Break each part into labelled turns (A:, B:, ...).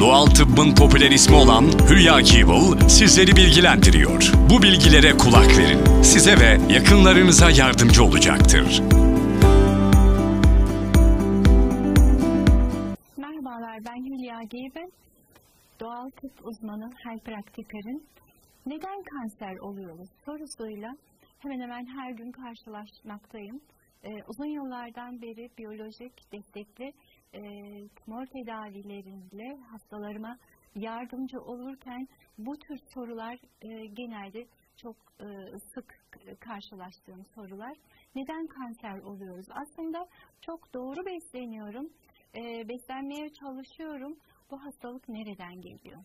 A: Doğal tıbbın popüler ismi olan Hülya Keeble sizleri bilgilendiriyor. Bu bilgilere kulak verin. Size ve yakınlarınıza yardımcı olacaktır.
B: Merhabalar, ben Hülya Geybe. Doğal tıp uzmanı, health Neden kanser oluyoruz sorusuyla hemen hemen her gün karşılaşmaktayım. Ee, uzun yıllardan beri biyolojik destekli e, tumor tedavileriyle hastalarıma yardımcı olurken bu tür sorular e, genelde çok e, sık karşılaştığım sorular. Neden kanser oluyoruz? Aslında çok doğru besleniyorum, e, beslenmeye çalışıyorum. Bu hastalık nereden geliyor?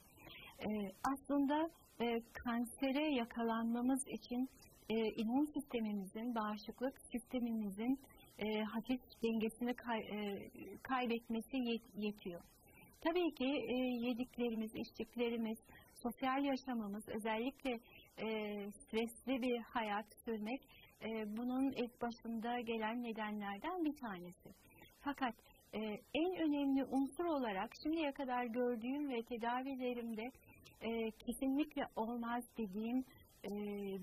B: E, aslında e, kansere yakalanmamız için e, immün sistemimizin, bağışıklık sistemimizin e, hafif dengesini kay, e, kaybetmesi yet, yetiyor. Tabii ki e, yediklerimiz, içtiklerimiz, sosyal yaşamımız, özellikle e, stresli bir hayat sürmek e, bunun ilk başında gelen nedenlerden bir tanesi. Fakat e, en önemli unsur olarak şimdiye kadar gördüğüm ve tedavilerimde e, kesinlikle olmaz dediğim e,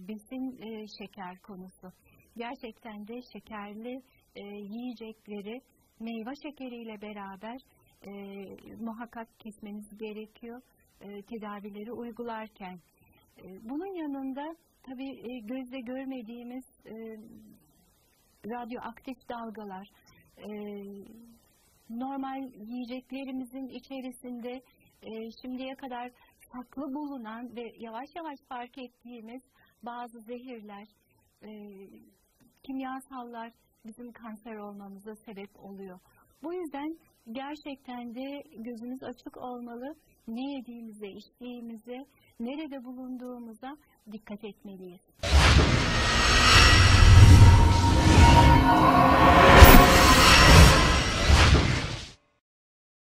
B: besin e, şeker konusu. Gerçekten de şekerli e, yiyecekleri meyve şekeriyle beraber e, muhakkak kesmeniz gerekiyor e, tedavileri uygularken. E, bunun yanında tabii e, gözle görmediğimiz e, radyoaktif dalgalar, e, normal yiyeceklerimizin içerisinde e, şimdiye kadar saklı bulunan ve yavaş yavaş fark ettiğimiz bazı zehirler, e, kimyasallar bizim kanser olmamıza sebep oluyor. Bu yüzden gerçekten de gözümüz açık olmalı. Ne yediğimize, içtiğimize, nerede bulunduğumuza dikkat etmeliyiz.